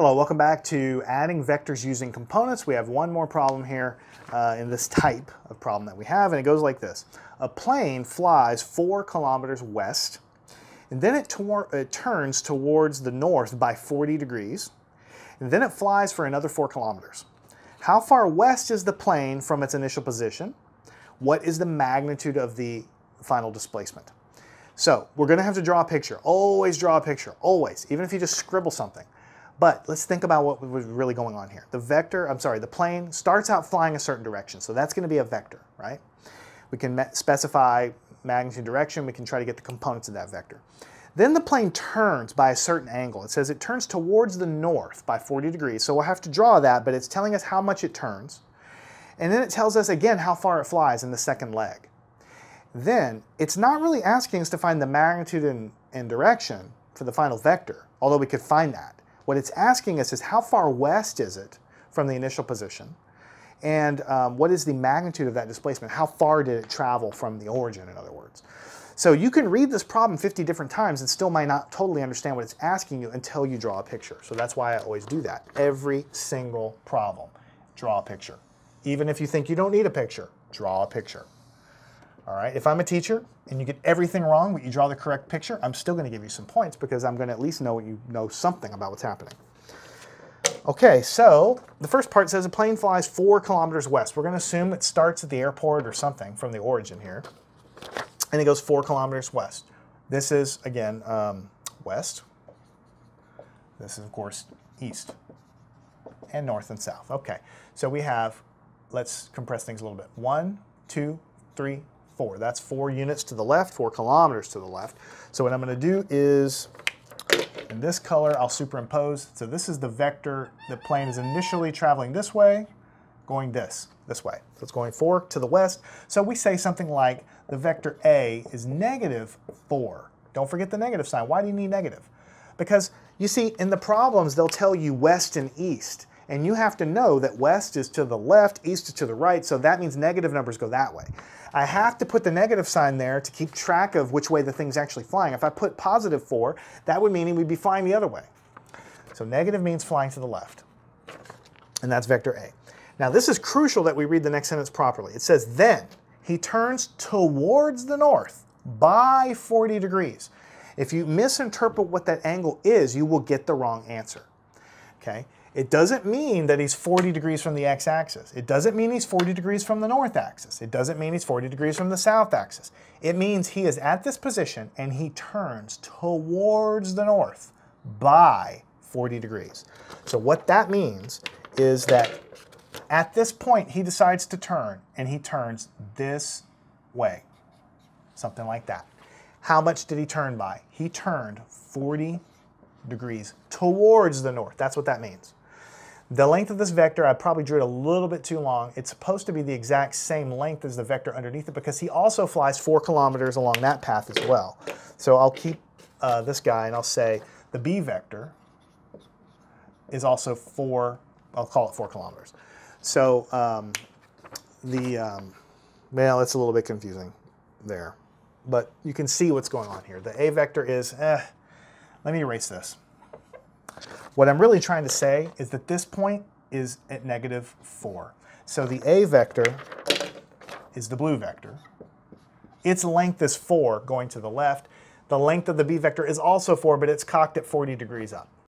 Hello, welcome back to adding vectors using components. We have one more problem here uh, in this type of problem that we have, and it goes like this. A plane flies four kilometers west, and then it, it turns towards the north by 40 degrees, and then it flies for another four kilometers. How far west is the plane from its initial position? What is the magnitude of the final displacement? So we're going to have to draw a picture. Always draw a picture, always, even if you just scribble something. But let's think about what was really going on here. The vector, I'm sorry, the plane starts out flying a certain direction, so that's going to be a vector, right? We can specify magnitude and direction, we can try to get the components of that vector. Then the plane turns by a certain angle. It says it turns towards the north by 40 degrees, so we'll have to draw that, but it's telling us how much it turns. And then it tells us again how far it flies in the second leg. Then it's not really asking us to find the magnitude and, and direction for the final vector, although we could find that. What it's asking us is how far west is it from the initial position? And um, what is the magnitude of that displacement? How far did it travel from the origin, in other words? So you can read this problem 50 different times and still might not totally understand what it's asking you until you draw a picture. So that's why I always do that. Every single problem, draw a picture. Even if you think you don't need a picture, draw a picture. All right, if I'm a teacher and you get everything wrong, but you draw the correct picture, I'm still going to give you some points because I'm going to at least know what you know something about what's happening. Okay, so the first part says a plane flies four kilometers west. We're going to assume it starts at the airport or something from the origin here, and it goes four kilometers west. This is, again, um, west. This is, of course, east and north and south. Okay, so we have, let's compress things a little bit. One, two, three, four. That's four units to the left, four kilometers to the left. So what I'm going to do is, in this color, I'll superimpose. So this is the vector. The plane is initially traveling this way, going this, this way. So it's going four to the west. So we say something like the vector A is negative four. Don't forget the negative sign. Why do you need negative? Because you see, in the problems, they'll tell you west and east. And you have to know that west is to the left, east is to the right, so that means negative numbers go that way. I have to put the negative sign there to keep track of which way the thing's actually flying. If I put positive 4, that would mean would be flying the other way. So negative means flying to the left. And that's vector A. Now this is crucial that we read the next sentence properly. It says, then he turns towards the north by 40 degrees. If you misinterpret what that angle is, you will get the wrong answer. Okay? It doesn't mean that he's 40 degrees from the x-axis. It doesn't mean he's 40 degrees from the north axis. It doesn't mean he's 40 degrees from the south axis. It means he is at this position and he turns towards the north by 40 degrees. So what that means is that at this point he decides to turn and he turns this way, something like that. How much did he turn by? He turned 40 degrees towards the north. That's what that means. The length of this vector, I probably drew it a little bit too long. It's supposed to be the exact same length as the vector underneath it because he also flies four kilometers along that path as well. So I'll keep uh, this guy and I'll say the B vector is also four, I'll call it four kilometers. So um, the, um, well, it's a little bit confusing there, but you can see what's going on here. The A vector is, eh, let me erase this. What I'm really trying to say is that this point is at negative 4. So the A vector is the blue vector. Its length is 4 going to the left. The length of the B vector is also 4, but it's cocked at 40 degrees up.